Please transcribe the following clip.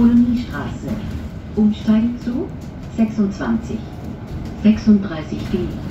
Koloniestraße. Umsteigen zu 26, 36 D.